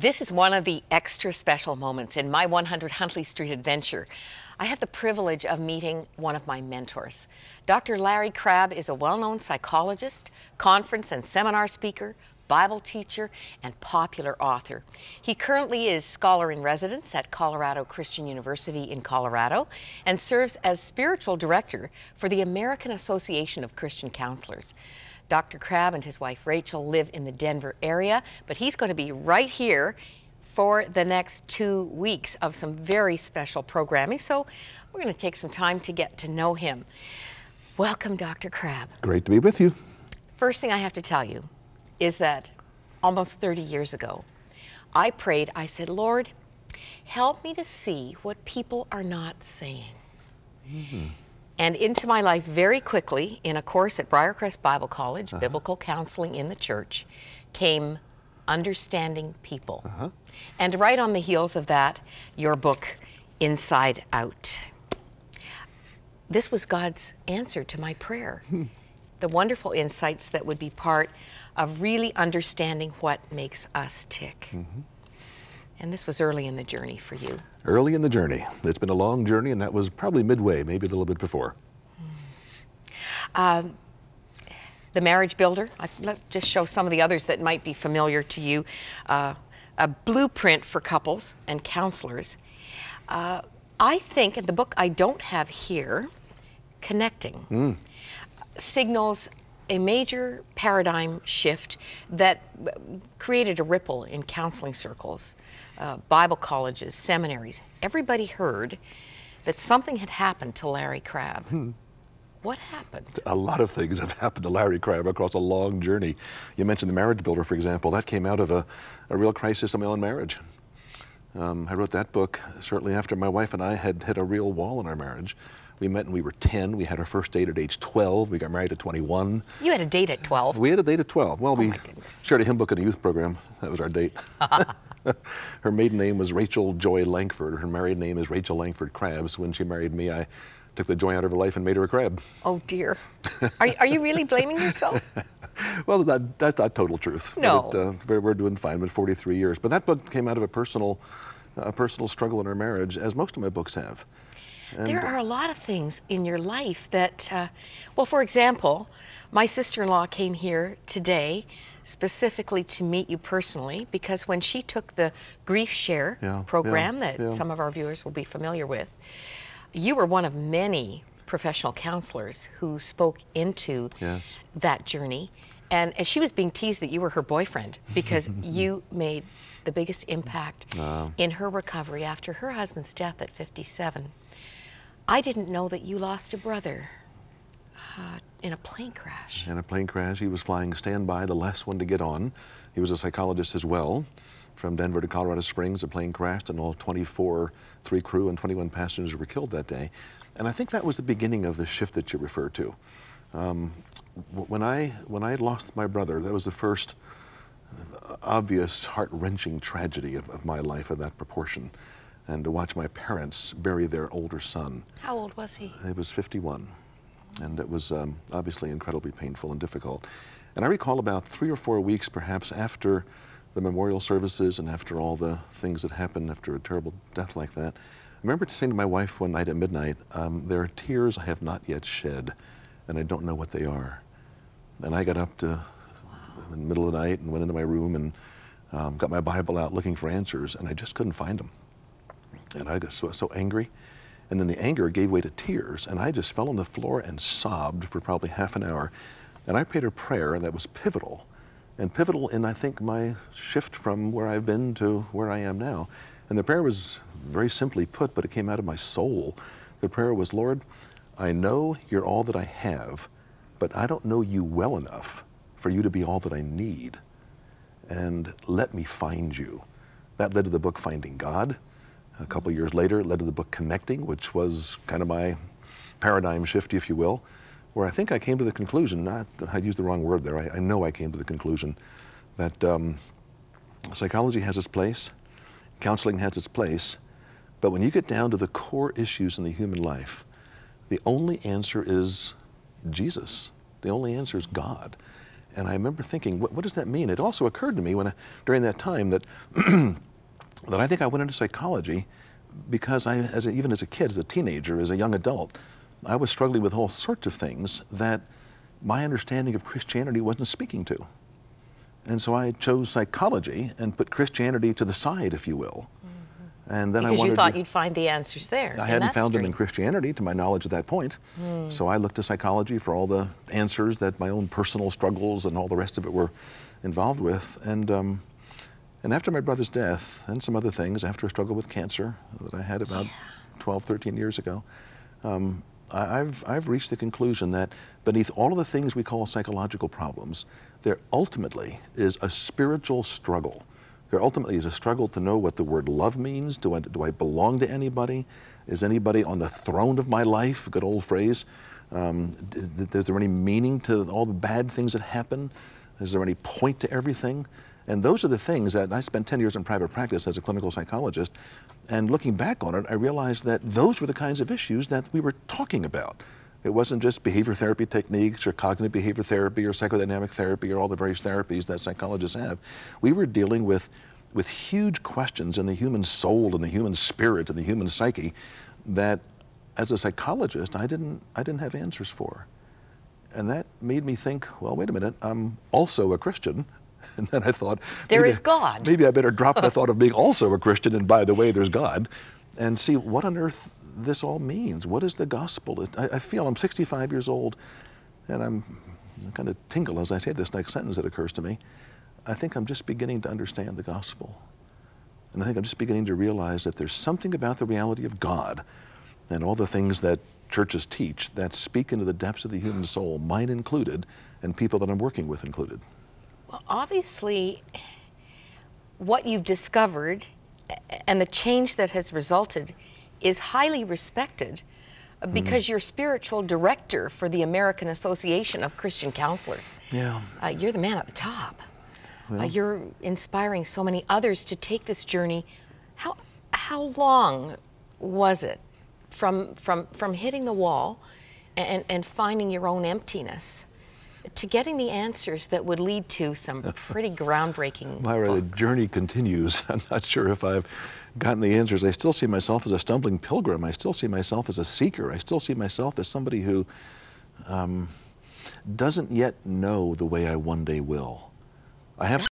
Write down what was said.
This is one of the extra special moments in my 100 Huntley Street adventure. I had the privilege of meeting one of my mentors. Dr. Larry Crabb is a well known psychologist, conference and seminar speaker, Bible teacher, and popular author. He currently is scholar in residence at Colorado Christian University in Colorado and serves as spiritual director for the American Association of Christian Counselors. Dr. Crabb and his wife Rachel live in the Denver area, but he's going to be right here for the next two weeks of some very special programming. So we're going to take some time to get to know him. Welcome, Dr. Crabb. Great to be with you. First thing I have to tell you is that almost 30 years ago, I prayed, I said, Lord, help me to see what people are not saying. Mm-hmm. And into my life very quickly, in a course at Briarcrest Bible College, uh-huh. Biblical Counseling in the Church, came Understanding People. Uh-huh. And right on the heels of that, your book, Inside Out. This was God's answer to my prayer. Hmm. the wonderful insights that would be part of really understanding what makes us tick. Mm-hmm. And this was early in the journey for you. Early in the journey. It's been a long journey, and that was probably midway, maybe a little bit before. Um, the Marriage Builder, I'll just show some of the others that might be familiar to you. Uh, a blueprint for couples and counselors. Uh, I think, in the book I don't have here, Connecting, mm. signals a major paradigm shift that created a ripple in counseling circles, uh, Bible colleges, seminaries. Everybody heard that something had happened to Larry Crabb. Hmm. What happened? A lot of things have happened to Larry Crabb across a long journey. You mentioned The Marriage Builder, for example. That came out of a, a real crisis in my own marriage. Um, I wrote that book shortly after my wife and I had hit a real wall in our marriage. We met when we were 10. We had our first date at age 12. We got married at 21. You had a date at 12? We had a date at 12. Well, oh we shared a hymn book in a youth program. That was our date. her maiden name was Rachel Joy Langford. Her married name is Rachel Langford Crabbs. When she married me, I took the joy out of her life and made her a crab. Oh, dear. Are, are you really blaming yourself? well, that, that's not total truth. No. But, uh, we're, we're doing fine with 43 years. But that book came out of a personal, a personal struggle in our marriage, as most of my books have. And there are a lot of things in your life that, uh, well, for example, my sister in law came here today specifically to meet you personally because when she took the Grief Share yeah, program yeah, that yeah. some of our viewers will be familiar with, you were one of many professional counselors who spoke into yes. that journey. And, and she was being teased that you were her boyfriend because you made the biggest impact in her recovery after her husband's death at 57. I didn't know that you lost a brother uh, in a plane crash. In a plane crash. He was flying standby, the last one to get on. He was a psychologist as well. From Denver to Colorado Springs, the plane crashed, and all 24, three crew and 21 passengers were killed that day. And I think that was the beginning of the shift that you refer to. Um, when I when I lost my brother, that was the first uh, obvious, heart-wrenching tragedy of, of my life of that proportion and to watch my parents bury their older son. How old was he? He was 51. And it was um, obviously incredibly painful and difficult. And I recall about three or four weeks, perhaps, after the memorial services and after all the things that happened after a terrible death like that, I remember saying to my wife one night at midnight, um, There are tears I have not yet shed, and I don't know what they are. And I got up to, in the middle of the night and went into my room and um, got my Bible out looking for answers, and I just couldn't find them. And I got so, so angry. And then the anger gave way to tears, and I just fell on the floor and sobbed for probably half an hour. And I prayed a prayer that was pivotal, and pivotal in, I think, my shift from where I've been to where I am now. And the prayer was very simply put, but it came out of my soul. The prayer was, Lord, I know you're all that I have, but I don't know you well enough for you to be all that I need. And let me find you. That led to the book Finding God. A couple years later, it led to the book Connecting, which was kind of my paradigm shift, if you will, where I think I came to the conclusion, not, I used the wrong word there, I, I know I came to the conclusion that um, psychology has its place, counseling has its place, but when you get down to the core issues in the human life, the only answer is Jesus. The only answer is God. And I remember thinking, what, what does that mean? It also occurred to me when I, during that time that, that I think I went into psychology because I, as a, even as a kid, as a teenager, as a young adult, I was struggling with all sorts of things that my understanding of Christianity wasn't speaking to. And so I chose psychology and put Christianity to the side, if you will. Mm-hmm. And then because I you thought to, you'd find the answers there. I hadn't found stream. them in Christianity, to my knowledge at that point. Mm. So I looked to psychology for all the answers that my own personal struggles and all the rest of it were involved with. And um, and after my brother's death and some other things, after a struggle with cancer that I had about yeah. 12, 13 years ago, um, I've, I've reached the conclusion that beneath all of the things we call psychological problems, there ultimately is a spiritual struggle. There ultimately is a struggle to know what the word love means. Do I, do I belong to anybody? Is anybody on the throne of my life? Good old phrase. Um, is there any meaning to all the bad things that happen? Is there any point to everything? And those are the things that I spent 10 years in private practice as a clinical psychologist. And looking back on it, I realized that those were the kinds of issues that we were talking about. It wasn't just behavior therapy techniques or cognitive behavior therapy or psychodynamic therapy or all the various therapies that psychologists have. We were dealing with, with huge questions in the human soul and the human spirit and the human psyche that as a psychologist I didn't, I didn't have answers for. And that made me think, well, wait a minute, I'm also a Christian. And then I thought, there is God. Maybe I better drop the thought of being also a Christian, and by the way, there's God, and see what on earth this all means. What is the gospel? I, I feel I'm 65 years old, and I'm I kind of tingle as I say this next sentence that occurs to me. I think I'm just beginning to understand the gospel. And I think I'm just beginning to realize that there's something about the reality of God and all the things that churches teach that speak into the depths of the human soul, mine included, and people that I'm working with included. Well, obviously, what you've discovered and the change that has resulted is highly respected because mm-hmm. you're spiritual director for the American Association of Christian Counselors. Yeah. Uh, you're the man at the top. Well, uh, you're inspiring so many others to take this journey. How, how long was it from, from, from hitting the wall and, and finding your own emptiness to getting the answers that would lead to some pretty groundbreaking. Moira, the journey continues. I'm not sure if I've gotten the answers. I still see myself as a stumbling pilgrim. I still see myself as a seeker. I still see myself as somebody who um, doesn't yet know the way I one day will. I have